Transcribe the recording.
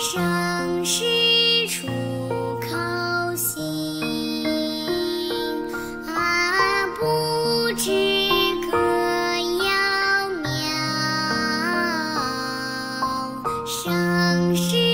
盛世出口心，啊，不知歌要妙。上师。